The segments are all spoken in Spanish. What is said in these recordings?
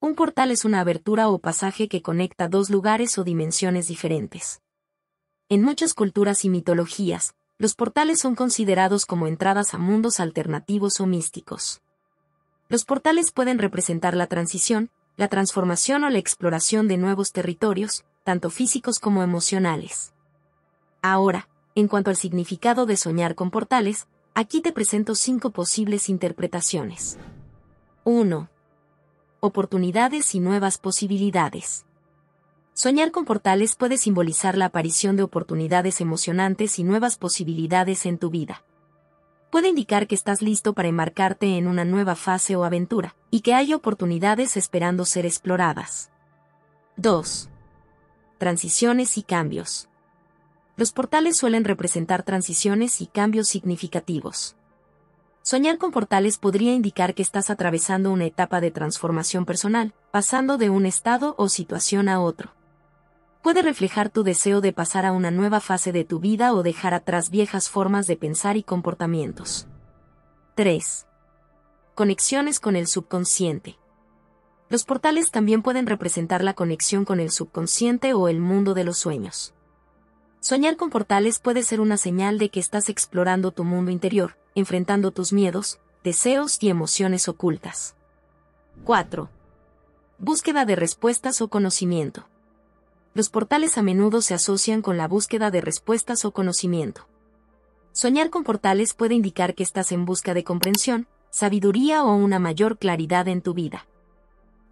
Un portal es una abertura o pasaje que conecta dos lugares o dimensiones diferentes. En muchas culturas y mitologías, los portales son considerados como entradas a mundos alternativos o místicos. Los portales pueden representar la transición, la transformación o la exploración de nuevos territorios, tanto físicos como emocionales. Ahora, en cuanto al significado de soñar con portales, aquí te presento cinco posibles interpretaciones. 1. Oportunidades y nuevas posibilidades. Soñar con portales puede simbolizar la aparición de oportunidades emocionantes y nuevas posibilidades en tu vida. Puede indicar que estás listo para embarcarte en una nueva fase o aventura, y que hay oportunidades esperando ser exploradas. 2. Transiciones y cambios. Los portales suelen representar transiciones y cambios significativos. Soñar con portales podría indicar que estás atravesando una etapa de transformación personal, pasando de un estado o situación a otro puede reflejar tu deseo de pasar a una nueva fase de tu vida o dejar atrás viejas formas de pensar y comportamientos. 3. Conexiones con el subconsciente. Los portales también pueden representar la conexión con el subconsciente o el mundo de los sueños. Soñar con portales puede ser una señal de que estás explorando tu mundo interior, enfrentando tus miedos, deseos y emociones ocultas. 4. Búsqueda de respuestas o conocimiento los portales a menudo se asocian con la búsqueda de respuestas o conocimiento. Soñar con portales puede indicar que estás en busca de comprensión, sabiduría o una mayor claridad en tu vida.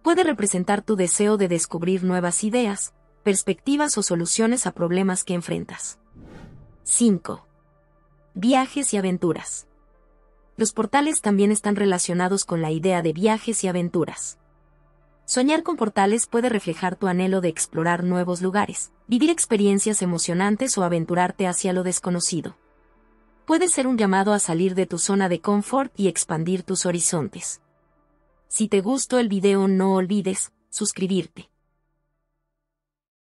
Puede representar tu deseo de descubrir nuevas ideas, perspectivas o soluciones a problemas que enfrentas. 5. Viajes y aventuras. Los portales también están relacionados con la idea de viajes y aventuras. Soñar con portales puede reflejar tu anhelo de explorar nuevos lugares, vivir experiencias emocionantes o aventurarte hacia lo desconocido. Puede ser un llamado a salir de tu zona de confort y expandir tus horizontes. Si te gustó el video no olvides suscribirte.